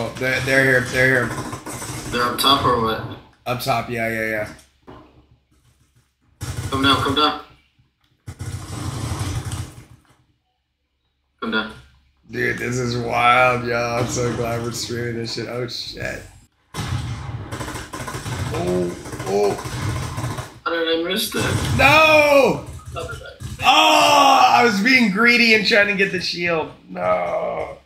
Oh, they're, they're here. They're here. They're up top or what? Up top. Yeah, yeah, yeah. Come down, come down. Come down. Dude, this is wild, y'all. I'm so glad we're streaming this shit. Oh, shit. Oh, oh. How did I miss that? No! Oh, I was being greedy and trying to get the shield. No.